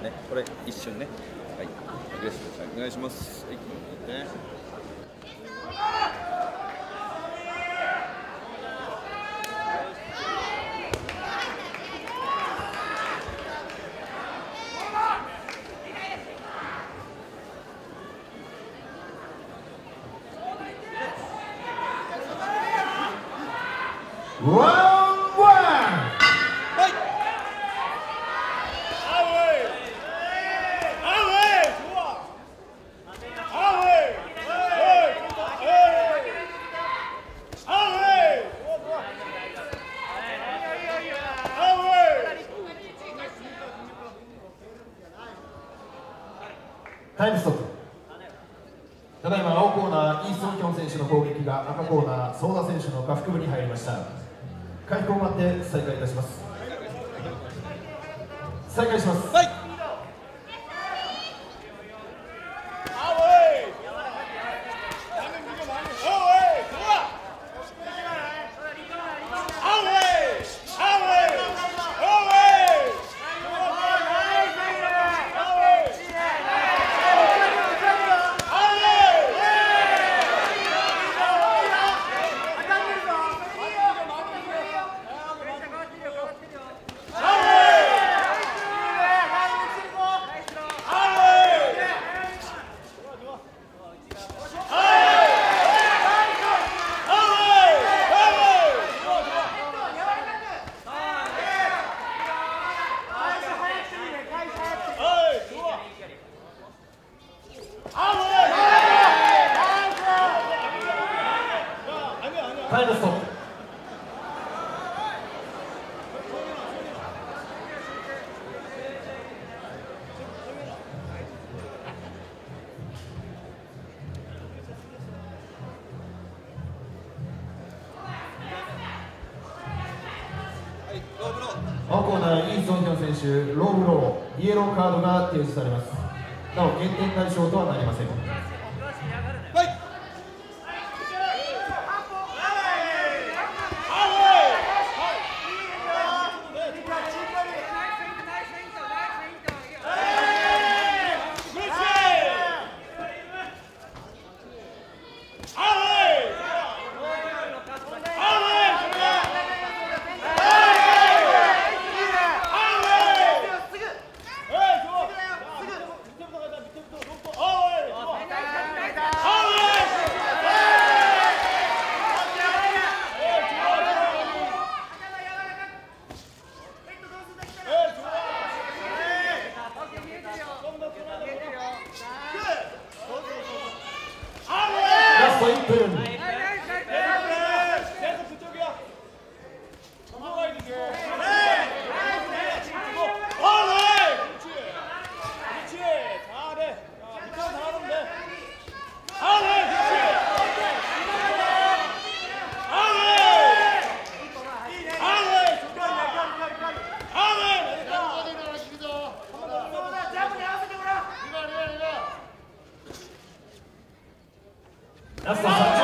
ねこれ一瞬ね。はい。アグレッシブお願いします。はいね Round one. タイムストップ。ただいま青コーナーイ・ソンヒョン選手の攻撃が赤コーナーソーダ選手の下腹部に入りました。回復を待って再開いたします。再開します。はい。青コーナーイ・ソンヒョン選手ローブローイエローカードが提示されます。なお減点対象とはなりません。ラスト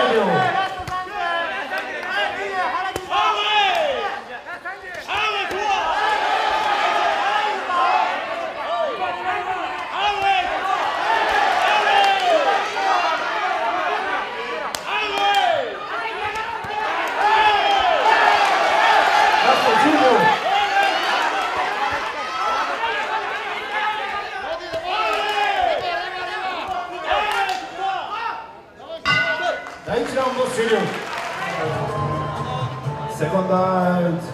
セ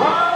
コ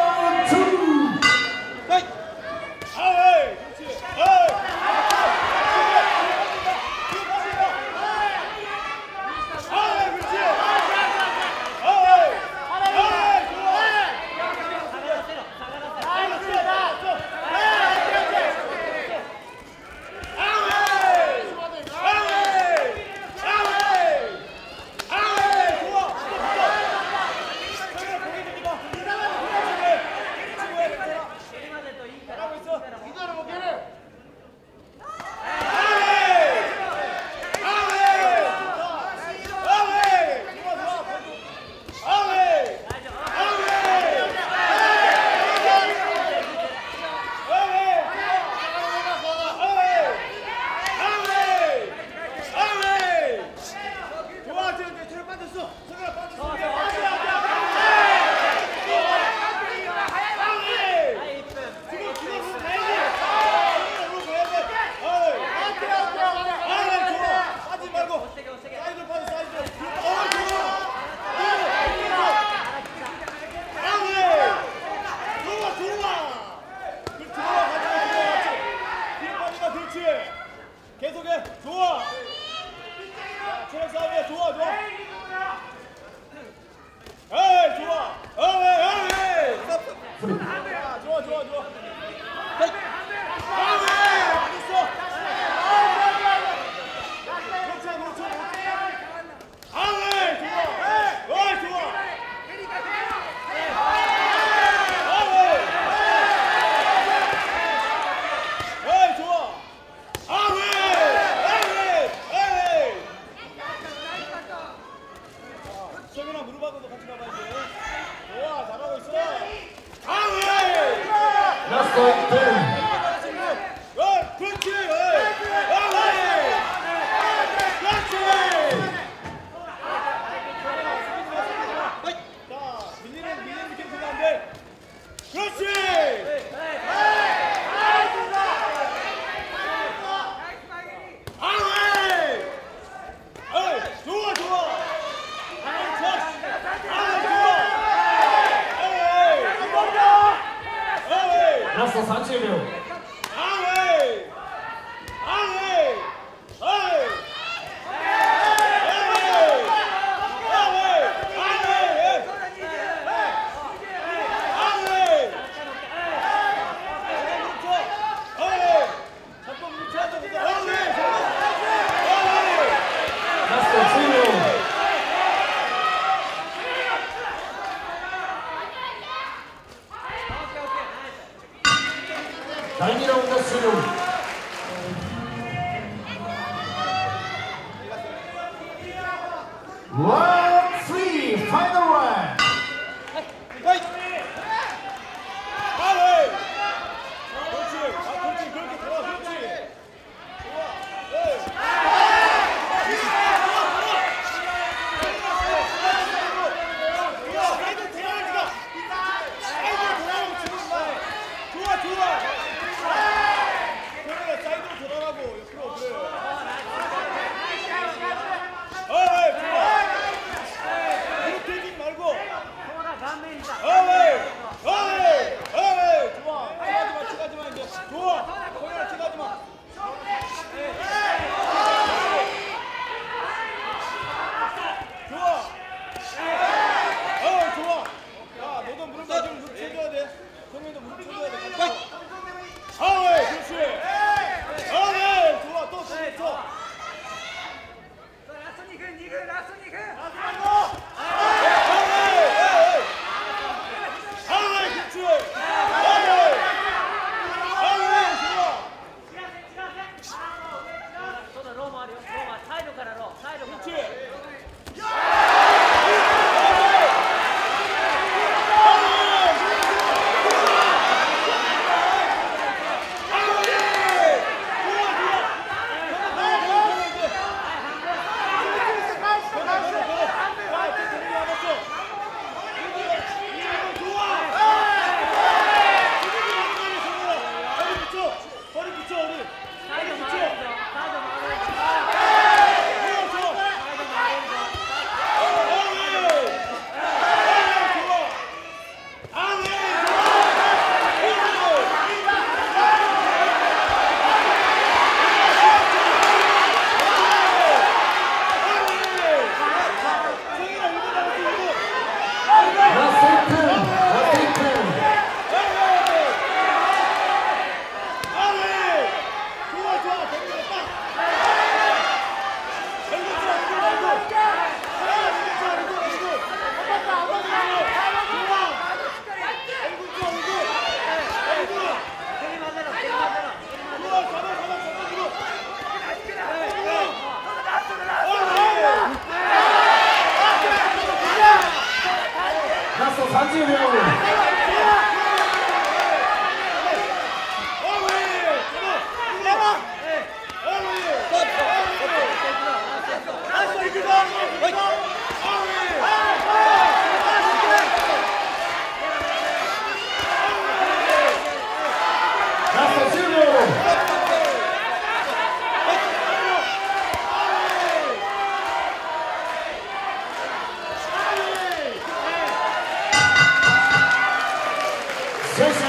ラスト30秒。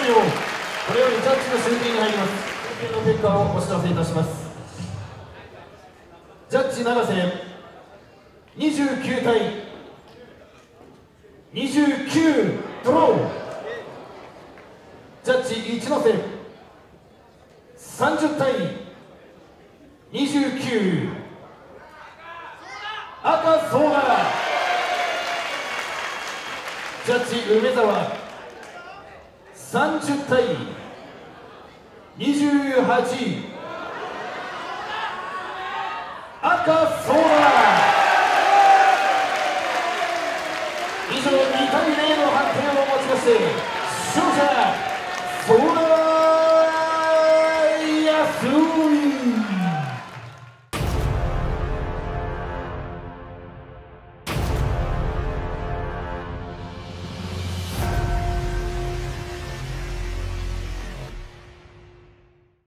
これよりジャッジの集計に入ります。集計の結果をお知らせいたします。ジャッジ永瀬29対29ドロー。ジャッジ一ノ瀬30対29赤相馬ジャッジ梅沢。30対28赤ソーラー。以上2対0の判定をもちまして勝者ソーラー。